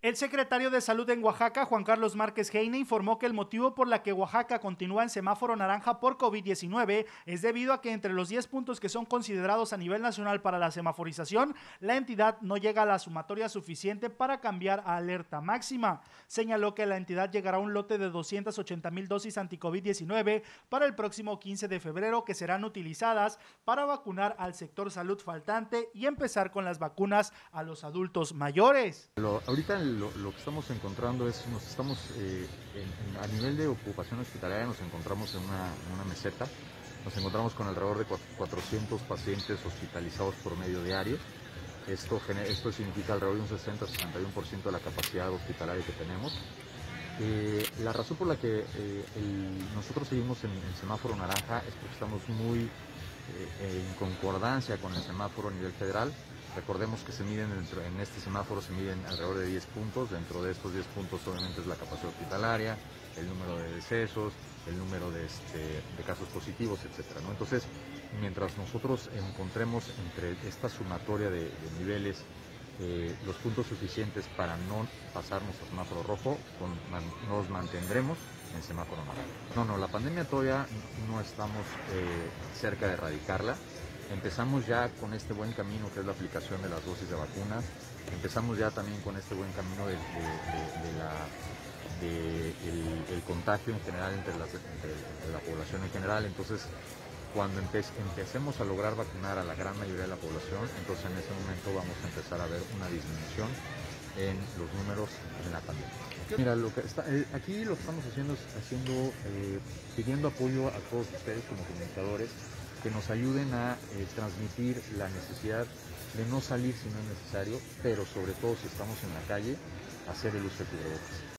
El secretario de Salud en Oaxaca, Juan Carlos Márquez Heine, informó que el motivo por la que Oaxaca continúa en semáforo naranja por COVID-19 es debido a que entre los 10 puntos que son considerados a nivel nacional para la semaforización, la entidad no llega a la sumatoria suficiente para cambiar a alerta máxima. Señaló que la entidad llegará a un lote de 280 mil dosis anti-COVID-19 para el próximo 15 de febrero que serán utilizadas para vacunar al sector salud faltante y empezar con las vacunas a los adultos mayores. ahorita lo, que estamos encontrando es, nos estamos, eh, a nivel de ocupación hospitalaria nos encontramos en una, meseta, nos encontramos con alrededor de 400 pacientes hospitalizados por medio diario. Esto, esto significa alrededor de un 60-61% de la capacidad hospitalaria que tenemos. Eh, la razón por la que eh, nosotros seguimos en, en, semáforo naranja es porque estamos muy en concordancia con el semáforo a nivel federal. Recordemos que se miden dentro, en este semáforo se miden alrededor de 10 puntos, dentro de estos 10 puntos obviamente es la capacidad hospitalaria, el número de decesos, el número de, este, casos positivos, etcétera. Entonces, mientras nosotros encontremos entre esta sumatoria de, niveles eh, los puntos suficientes para no pasarnos a semáforo rojo, nos mantendremos en semáforo naranja. No, no, la pandemia todavía no estamos eh, cerca de erradicarla. Empezamos ya con este buen camino que es la aplicación de las dosis de vacunas. Empezamos ya también con este buen camino de, el, contagio en general entre, la población en general. Entonces, cuando empecemos a lograr vacunar a la gran mayoría de la población, entonces en ese momento vamos a empezar a ver una disminución en los números en la pandemia. Mira, lo que está, eh, aquí lo que estamos haciendo es haciendo, eh, pidiendo apoyo a todos ustedes como comunicadores que nos ayuden a eh, transmitir la necesidad de no salir si no es necesario, pero sobre todo si estamos en la calle, hacer el uso de cubrebocas.